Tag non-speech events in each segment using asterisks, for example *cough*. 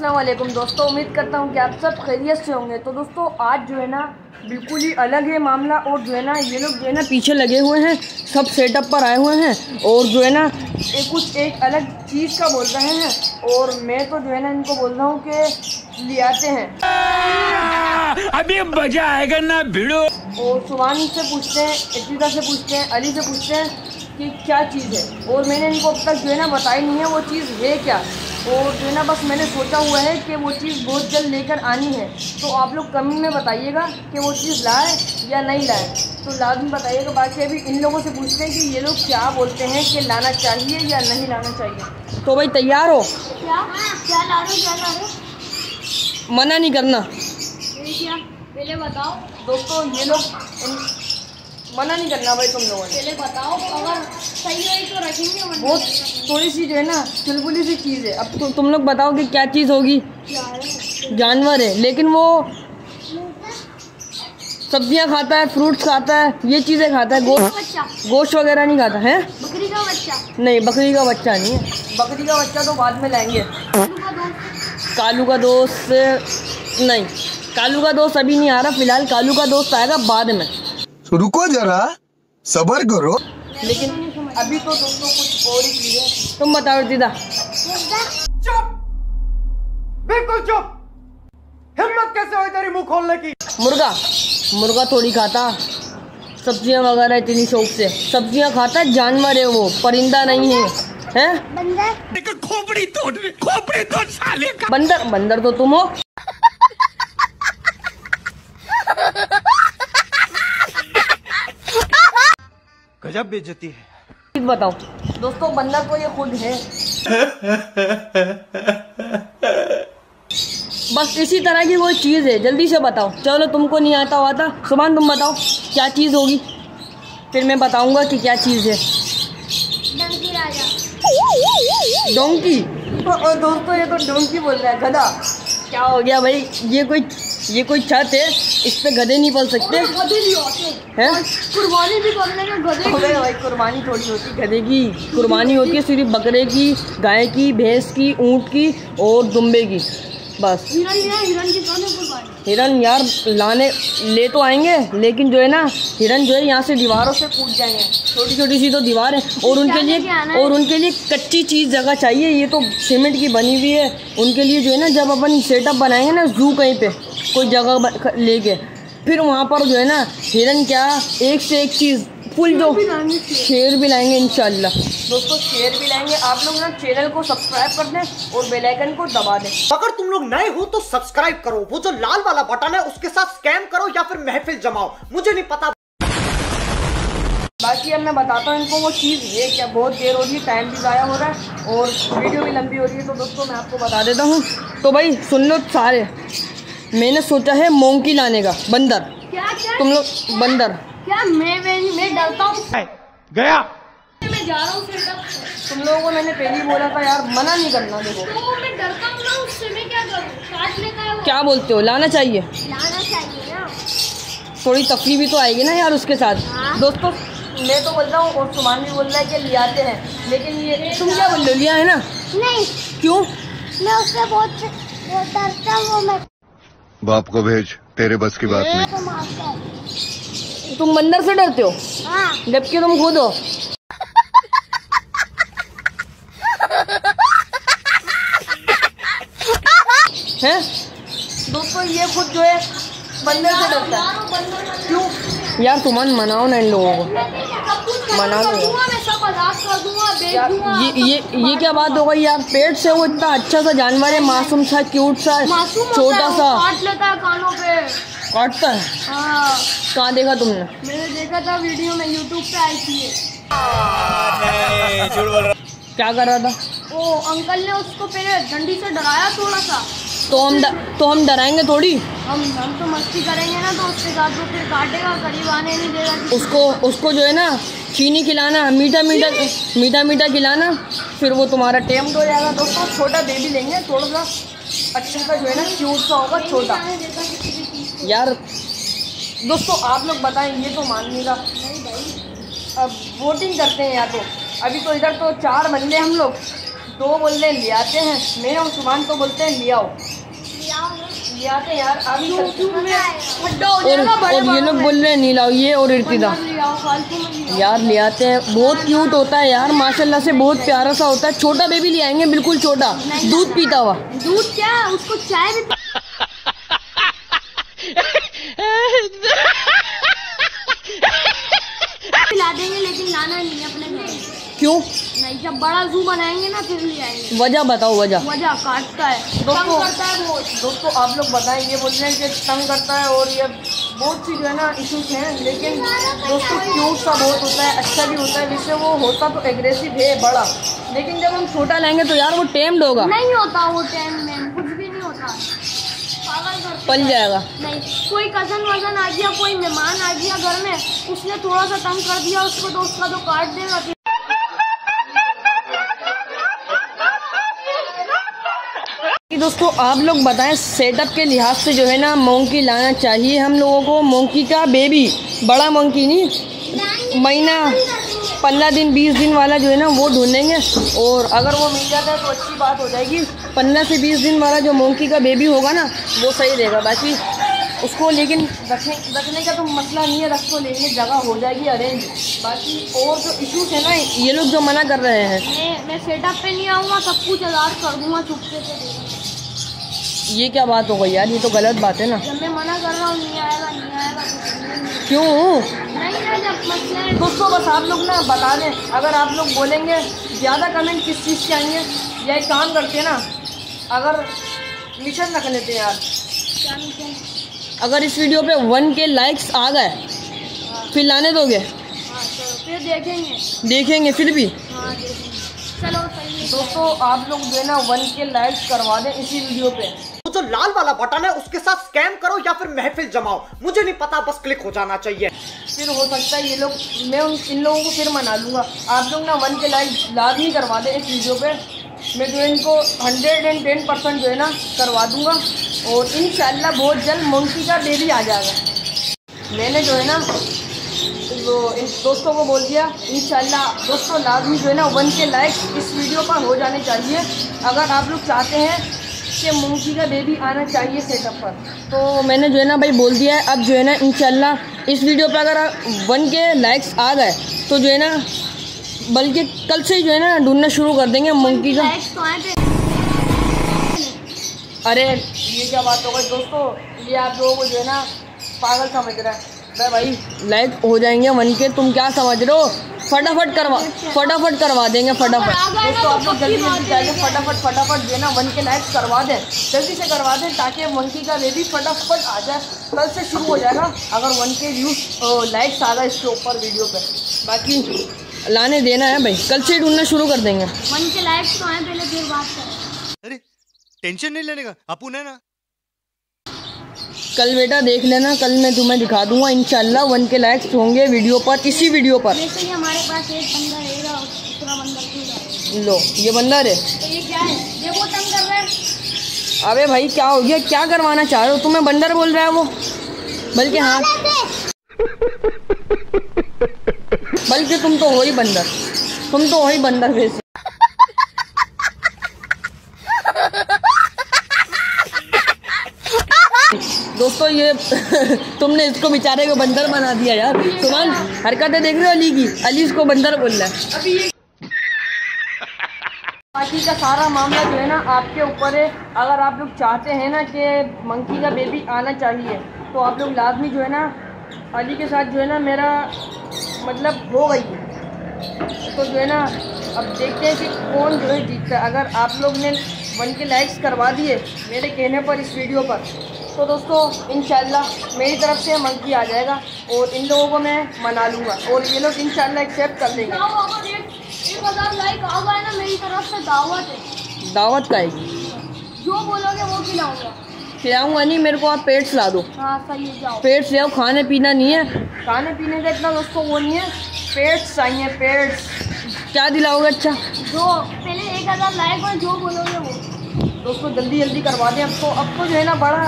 वालेकुम दोस्तों उम्मीद करता हूँ कि आप सब खैरियत से होंगे। तो दोस्तों आज जो है ना बिल्कुल ही अलग है मामला और जो है ना ये लोग जो है ना पीछे लगे हुए हैं सब सेटअप पर आए हुए हैं और जो है ना एक कुछ एक अलग चीज़ का बोल रहे हैं और मैं तो जो है ना इनको बोल रहा हूँ कि ले आते हैं। अभी मज़ा आएगा ना भिड़ो। और सुबान से पूछते हैं इतिका से पूछते हैं अली से पूछते हैं कि क्या चीज़ है। और मैंने इनको अब तक जो है ना बताई नहीं है वो चीज़ है क्या। और जो है ना बस मैंने सोचा हुआ है कि वो चीज़ बहुत जल्द लेकर आनी है। तो आप लोग कमेंट में बताइएगा कि वो चीज़ लाए या नहीं लाए। तो लाजमी बताइएगा बाकी अभी इन लोगों से पूछते हैं कि ये लोग क्या बोलते हैं कि लाना चाहिए या नहीं लाना चाहिए। तो भाई तैयार हो? क्या? क्या ला रहे क्या ला रहे मना नहीं करना। पहले बताओ। दोस्तों ये लोग मना नहीं करना भाई तुम लोगों ने। पहले बताओ अगर सही रही तो रखेंगे बहुत थोड़ी सी जो है ना चुलबुली सी चीज़ है। अब तो तुम लोग बताओ कि क्या चीज़ होगी। जानवर है लेकिन वो सब्ज़ियाँ खाता है फ्रूट्स खाता है ये चीज़ें खाता है। गोश्त गोश्त वगैरह नहीं खाता है? बकरी का बच्चा। नहीं बकरी का बच्चा नहीं है। बकरी का बच्चा तो बाद में लाएँगे। आलू का दोस्त कालू का दोस्त नहीं कालू का दोस्त अभी नहीं आ रहा फ़िलहाल कालू का दोस्त आएगा बाद में। रुको जरा सबर करो। लेकिन अभी तो दोस्तों कुछ और ही चीज़ है। तुम बताओ दीदा चुप! बिल्कुल चुप! हिम्मत कैसे हुई तेरी मुँह खोलने की? मुर्गा मुर्गा थोड़ी खाता। सब्ज़ियाँ वगैरह इतनी शौक से। सब्ज़ियाँ खाता जानवर है वो परिंदा नहीं है। हैं? बंदर। खोपड़ी तोड़ खोपड़ी तोड़ साले का। बंदर बंदर तो तुम हो। गजब बेइज्जती है। बताओ दोस्तों बंदर तो ये खुद है। बस इसी तरह की कोई चीज़ है जल्दी से बताओ। चलो तुमको नहीं आता हुआ था। सुबह तुम बताओ क्या चीज़ होगी? फिर मैं बताऊँगा कि क्या चीज़ है। डंकी राजा। डोंकी? दोस्तों ये तो डोंकी बोल रहा है गधा। क्या हो गया भाई? ये कोई ये कोई छत है? इस पे गधे नहीं पल सकते? गधे भी होते हैं। कुर्बानी भी करने के गधे अबे भाई कुर्बानी थोड़ी होती गधे की। कुर्बानी होती है सिर्फ़ बकरे की गाय की भैंस की ऊँट की और दुम्बे की। बस। हिरन यार लाने ले तो आएँगे लेकिन जो है ना हिरन जो है यहाँ से दीवारों से कूद जाएँगे। छोटी छोटी सी तो दीवार है। और उनके लिए और उनके लिए कच्ची चीज़ जगह चाहिए। ये तो सीमेंट की बनी हुई है। उनके लिए जो है ना जब अपन सेटअप बनाएँगे ना जू कहीं पे कोई जगह ब- लेके। फिर वहाँ पर जो है ना हिरन क्या एक से एक चीज़ फुल जो शेर। भी लाएँगे इंशाल्लाह। दोस्तों शेर भी लाएँगे। आप लोग ना चैनल को सब्सक्राइब कर दें और बेल आइकन को दबा दें। अगर तुम लोग नए हो तो सब्सक्राइब करो। वो जो लाल वाला बटन है उसके साथ स्कैम करो या फिर महफिल जमाओ। मुझे नहीं पता। बाकी अब मैं बताता हूँ इनको वो चीज़ ये क्या बहुत देर हो रही है टाइम भी ज़ाया हो रहा है और वीडियो भी लंबी हो रही है। तो दोस्तों मैं आपको बता देता हूँ। तो भाई सुन लो सारे। मैंने सोचा है मोंकी लाने का बंदर। क्या क्या? तुम लोग बंदर। क्या मैं मैं मैं डरता हूँ? गया। मैं जा रहा हूँ तुम लोगों को मैंने पहले ही बोला था यार मना नहीं करना देखो। तो मैं डरता हूँ ना उससे मैं क्या करूँ? काट लेता है वो। क्या बोलते हो? लाना चाहिए। लाना चाहिए ना। थोड़ी तकलीफ़ भी तो आएगी ना यार उसके साथ। हाँ। दोस्तों मैं तो बोल रहा हूँ और सुमान भी बोल रहा है कि ले आते हैं। लेकिन ये तुम क्या बोल रहे हो? लिया है ना? नहीं। क्यों? मैं उससे बहुत डरता हूँ मैं बाप को भेज तेरे बस की बात नहीं। तुम बंदर से डरते हो? हाँ जबकि तुम खुद हो। हैं? दोस्तों ये खुद जो है बंदर से डरता है। क्यों? यार तुम मनाओ ना इन लोगों को। मना मना लो। ये ये ये क्या बात हो गई यार? पेट से वो इतना अच्छा सा जानवर है मासूम सा क्यूट सा छोटा सा। काट लेता है कानों पे। काटता है? हाँ। कहाँ देखा तुमने? मैंने देखा था वीडियो में यूट्यूब पे आई थी क्या कर रहा था? वो अंकल ने उसको पहले डंडी से डराया थोड़ा सा तो हम तो हम डराएँगे थोड़ी? हम हम तो मस्ती करेंगे ना तो उसके साथ वो फिर काटेगा करीब आने नहीं देगा उसको उसको जो है ना चीनी खिलाना, मीठा मीठा मीठा मीठा खिलाना, फिर वो तुम्हारा टेम हो जाएगा दोस्तों। छोटा बेबी लेंगे, थोड़ा सा अच्छा सा जो है ना क्यूट सा होगा, छोटा। को। यार, दोस्तों, आप लोग बताएँ, ये तो मानिएगा अब वोटिंग करते हैं या तो अभी तो इधर तो चार बंदे हम लोग, दो बोल रहे ले आते हैं। मैं और सुभान तो बोलते हैं ले आओ। यार। अभी और, और ये लोग बोल रहे हैं नी लाओ ये और इर्तिदा। यार ले आते हैं। बहुत क्यूट होता है यार माशाल्लाह से बहुत प्यारा सा होता है। छोटा बेबी ले आएँगे बिल्कुल छोटा। दूध पीता हुआ। दूध क्या? उसको चाय भी *laughs* पिला देंगे लेकिन लाना नहीं अपने क्यों? जब बड़ा जू बनाएँगे ना फिर ले आएँगे। वजह बताओ वजह। वजह काटता है। दोस्तों- करता है बहुत दोस्तों आप लोग बताएँ ये बोल रहे हैं कि तंग करता है और ये बहुत सी जो है ना इशूज हैं लेकिन दोस्तों क्यूट सा बहुत होता है अच्छा भी होता है जिससे वो होता तो एग्रेसिव है बड़ा। लेकिन जब हम छोटा लेंगे तो यार वो टेम्ड होगा। नहीं होता वो टाइम में कुछ भी नहीं होता। पल जाएगा। नहीं। कोई कज़न वज़न आ गया कोई मेहमान आ गया घर में उसने थोड़ा सा तंग कर दिया उसको तो उसका तो काट देगा दोस्तों, आप लोग बताएँ सेटअप के लिहाज से जो है ना मोंकी लाना चाहिए हम लोगों को। मोंकी का बेबी बड़ा मोंकी नहीं, महीना, पंद्रह दिन, बीस दिन वाला जो है ना, वो ढूंढेंगे। और अगर वो मिल जाता है तो अच्छी बात हो जाएगी। पंद्रह से बीस दिन वाला जो मोंकी का बेबी होगा ना, वो सही रहेगा। बाकी उसको लेकिन रखने रखने का तो मसला नहीं है, रख तो लेंगे जगह हो जाएगी अरेंज बाकी और जो इश्यूज़ है ना, ये लोग जो मना कर रहे हैं। मैं मैं सेटअप पे नहीं आऊँगा, सब कुछ आज़ाद कर दूँगा चुपके से। ये क्या बात हो गई यार? ये तो गलत बात है ना। जब मैं मना कर रहा हूँ नहीं आएगा नहीं आएगा तो क्यों? नहीं जब मसले दोस्तों बस आप लोग ना बता दें। अगर आप लोग बोलेंगे ज़्यादा कमेंट किस चीज़ के आएँगे? या एक काम करते हैं ना अगर मिशन रख लेते हैं यार। अगर इस वीडियो पे वन के लाइक्स आ गए फिर लाने दोगे? हाँ फिर देखेंगे। देखेंगे फिर भी। हाँ देखेंगे। चलो दोस्तों आप लोग जो है ना वन के लाइक्स करवा दें इसी वीडियो पे। जो लाल वाला बटन है, उसके साथ स्कैम करो या फिर महफिल जमाओ। मुझे नहीं पता, बस क्लिक हो जाना चाहिए। फिर हो सकता है ये लोग, मैं उन, इन लोगों को फिर मना लूँगा। आप लोग ना वन के लाइक लाजमी करवा दें इस वीडियो पे। मैं जो है इनको हंड्रेड एंड टेन परसेंट जो है ना, करवा दूँगा। और इन बहुत जल्द मंकी का बेबी आ जाएगा। मैंने जो है ना, वो इन दोस्तों को बोल दिया, इंशाल्लाह दोस्तों लाजमी जो है ना वन के लाइक इस वीडियो पर हो जाने चाहिए। अगर आप लोग चाहते हैं कि मंकी का बेबी आना चाहिए सेटअप पर। तो मैंने जो है ना भाई बोल दिया है अब जो है ना इंशाल्लाह इस वीडियो पर अगर वन के लाइक्स आ गए तो जो है ना बल्कि कल से ही जो है ना ढूंढना शुरू कर देंगे मंकी का तो अरे ये क्या बात हो गई दोस्तों? ये आप लोगों को जो है ना पागल समझ रहा है। भाई लाइक हो जाएँगे वन के तुम क्या समझ रहे हो? फटाफट करवा फटाफट करवा देंगे फटाफट। दोस्तों आप तो लोग जल्दी जल्दी बात चाहिए फटाफट फटाफट जो है ना वन के लाइक्स करवा दें। जल्दी से करवा दें ताकि मंकी का बेबी फटाफट आ जाए। कल से शुरू हो जाएगा अगर वन के व्यूज़ लाइक्स आ गए इसके ऊपर वीडियो पे। बाकी लाने देना है भाई। कल से ढूंढना शुरू कर देंगे। वन के लाइक्स तो आए पहले फिर बात करें। अरे टेंशन नहीं लेने का। अपुन है ना? कल बेटा देख लेना कल मैं तुम्हें दिखा दूँगा इनशाला वन के लाइक्स होंगे वीडियो पर इसी वीडियो पर। हमारे पास एक बंदा रहेगा दूसरा बंदा लो ये बंदर है तो ये क्या है? ये वो तंग कर रहा है। अबे भाई क्या हो गया? क्या करवाना चाह रहे हो? तुम्हें बंदर बोल रहा है वो। बल्कि हाँ? बल्कि तुम तो हो ही बंदर। तुम तो हो ही बंदर वैसे। दोस्तों, ये *laughs* तुमने इसको बेचारे को बंदर बना दिया यार। सुमन, हरकतें देख रहे हो अली की? अली इसको बंदर बोल रहा है। बाकी का सारा मामला जो है ना, आपके ऊपर है। अगर आप लोग चाहते हैं ना कि मंकी का बेबी आना चाहिए तो आप लोग लाजमी जो है ना, अली के साथ जो है ना, मेरा मतलब हो गई तो जो है ना, अब देखते हैं कि कौन जो है जीतता है। अगर आप लोग ने वन के लाइक्स करवा दिए मेरे कहने पर इस वीडियो पर तो दोस्तों इंशाल्लाह मेरी तरफ़ से मंकी आ जाएगा और इन लोगों को मैं मना लूँगा। और ये लोग इंशाल्लाह एक्सेप्ट कर लेंगे। दावत का है जो बोलोगे वो खिलाऊँगा। खिलाऊँगा नहीं मेरे को आप पेट्स ला दो। हाँ सही है जाओ। पेट्स ले आओ खाने पीना नहीं है। खाने पीने का इतना दोस्तों वो नहीं है। पेट्स चाहिए पेट्स। क्या दिलाओगे अच्छा? जो पहले एक हज़ार लाइक और जो बोलोगे वो। दोस्तों जल्दी जल्दी करवा दें आपको। अब तो जो है ना बड़ा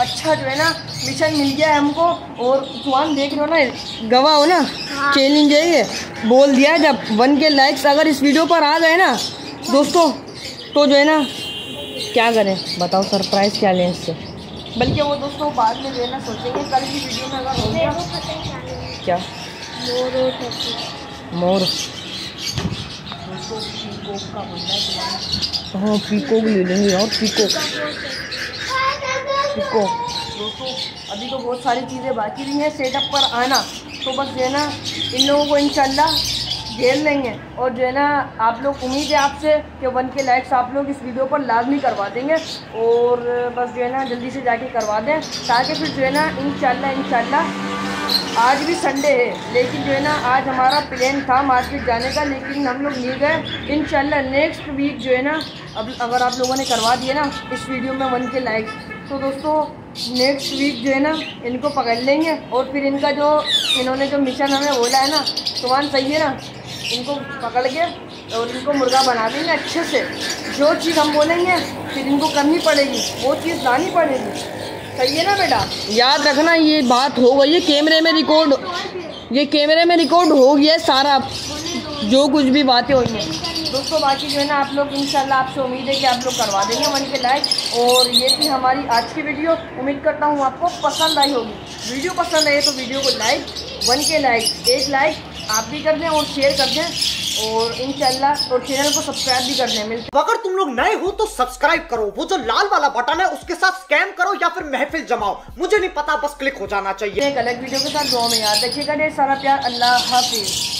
अच्छा जो है ना मिशन मिल गया है हमको। और जुआन देख रहे हो ना गवाह हो ना हाँ। चैलेंज है ये। बोल दिया जब वन के लाइक्स अगर इस वीडियो पर आ गए ना दोस्तों तो जो है ना क्या करें? बताओ सरप्राइज़ क्या लें इससे बल्कि वो दोस्तों बाद में जो है ना सोचेंगे कल की वीडियो में अगर हो गया। क्या मोर बंदा है पीकोक ले लेंगे यार पीकोक पीकोक दोस्तों, अभी तो बहुत सारी चीज़ें बाकी भी हैं सेटअप पर आना। तो बस जो है ना, इन लोगों को इंशाल्लाह घेर लेंगे। और जो है ना, आप लोग, उम्मीद है आपसे कि वन के लाइक्स आप लोग इस वीडियो पर लाजमी करवा देंगे। और बस जो है ना, जल्दी से जाके करवा दें, ताकि फिर जो है ना, इंशाल्लाह इंशाल्लाह आज भी संडे है, लेकिन जो है ना, आज हमारा प्लान था मार्केट जाने का, लेकिन हम लोग नहीं गए। इंशाल्लाह नेक्स्ट वीक जो है ना, अब अगर आप लोगों ने करवा दिया ना, इस वीडियो में वन के लाइक तो दोस्तों नेक्स्ट वीक जो है ना, इनको पकड़ लेंगे और फिर इनका जो, इन्होंने जो मिशन हमें बोला है ना सुमान सही है ना, इनको पकड़ के और इनको मुर्गा बना देंगे अच्छे से। जो चीज़ हम बोलेंगे, फिर इनको करनी पड़ेगी, वो चीज़ लानी पड़ेगी। सही है ना बेटा। याद रखना ये बात हो गई है कैमरे में रिकॉर्ड ये कैमरे में रिकॉर्ड हो गया सारा। जो कुछ भी बातें हुई हैं। दोस्तों बाकी जो है ना आप लोग इंशाल्लाह आपसे उम्मीद है कि आप लोग करवा देंगे मन के लाइक और ये थी हमारी आज की वीडियो उम्मीद करता हूँ आपको पसंद आई होगी। वीडियो पसंद आए तो वीडियो को लाइक वन के लाइक एक लाइक आप भी कर दें और शेयर कर दें। और इनशाला और चैनल को सब्सक्राइब भी करने मिलते अगर तुम लोग नए हो तो सब्सक्राइब करो। वो जो लाल वाला बटन है उसके साथ स्कैम करो या फिर महफिल जमाओ। मुझे नहीं पता बस क्लिक हो जाना चाहिए। एक अलग वीडियो के साथ दो में याद रखिएगा। ढेर सारा प्यार। अल्लाह हाफिज़।